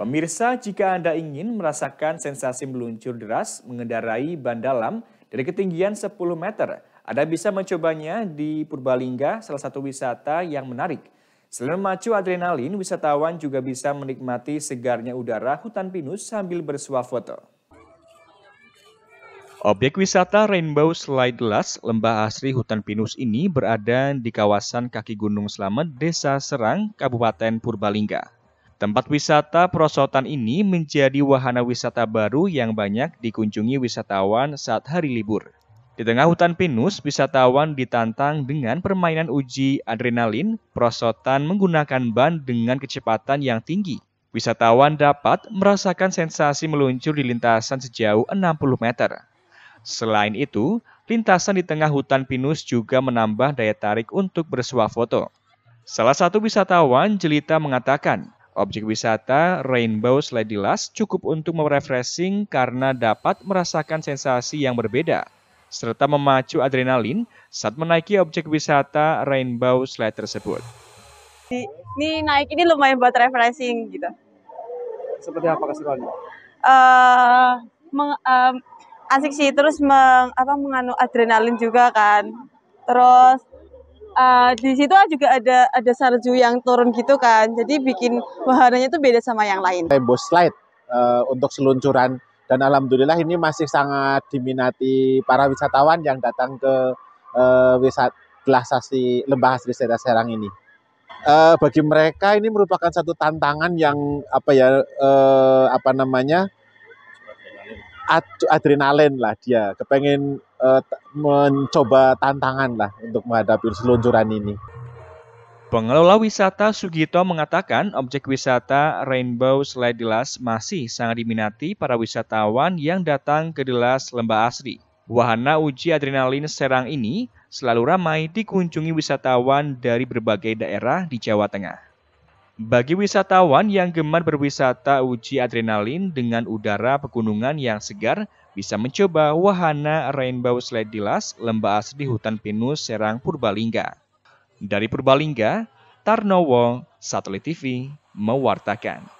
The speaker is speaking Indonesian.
Pemirsa, jika Anda ingin merasakan sensasi meluncur deras mengendarai ban dalam dari ketinggian 10 meter, Anda bisa mencobanya di Purbalingga, salah satu wisata yang menarik. Selain memacu adrenalin, wisatawan juga bisa menikmati segarnya udara hutan pinus sambil bersuah foto. Objek wisata Rainbow Slide Glass Lembah Asri Hutan Pinus ini berada di kawasan kaki Gunung Slamet, Desa Serang, Kabupaten Purbalingga. Tempat wisata perosotan ini menjadi wahana wisata baru yang banyak dikunjungi wisatawan saat hari libur. Di tengah hutan pinus, wisatawan ditantang dengan permainan uji adrenalin, perosotan menggunakan ban dengan kecepatan yang tinggi. Wisatawan dapat merasakan sensasi meluncur di lintasan sejauh 60 meter. Selain itu, lintasan di tengah hutan pinus juga menambah daya tarik untuk bersuah foto. Salah satu wisatawan, Jelita, mengatakan, Objek wisata Rainbow Sledilas cukup untuk merefreshing karena dapat merasakan sensasi yang berbeda, serta memacu adrenalin saat menaiki objek wisata Rainbow Slide tersebut. Ini naik ini lumayan buat refreshing gitu. Seperti apa keseruannya? Uh, meng, um, asik sih terus meng, apa menganu adrenalin juga kan. Terus uh, di situ juga ada ada salju yang turun gitu kan. Jadi bikin wahananya itu beda sama yang lain. Rainbow slide uh, untuk seluncuran dan alhamdulillah ini masih sangat diminati para wisatawan yang datang ke uh, wisat Glasasi Lembah Asri Serang ini. Uh, bagi mereka ini merupakan satu tantangan yang apa ya uh, apa namanya adrenalin lah dia kepengen uh, mencoba tantangan lah untuk menghadapi seluncuran ini. Pengelola wisata Sugito mengatakan objek wisata Rainbow Slide Delas masih sangat diminati para wisatawan yang datang ke Delas Lembah Asri. Wahana uji adrenalin Serang ini selalu ramai dikunjungi wisatawan dari berbagai daerah di Jawa Tengah. Bagi wisatawan yang gemar berwisata uji adrenalin dengan udara pegunungan yang segar, bisa mencoba wahana Rainbow Slide Dilas Lembah Asli Hutan Pinus Serang Purbalingga. Dari Purbalingga, Tarnowo, Satelit TV, mewartakan.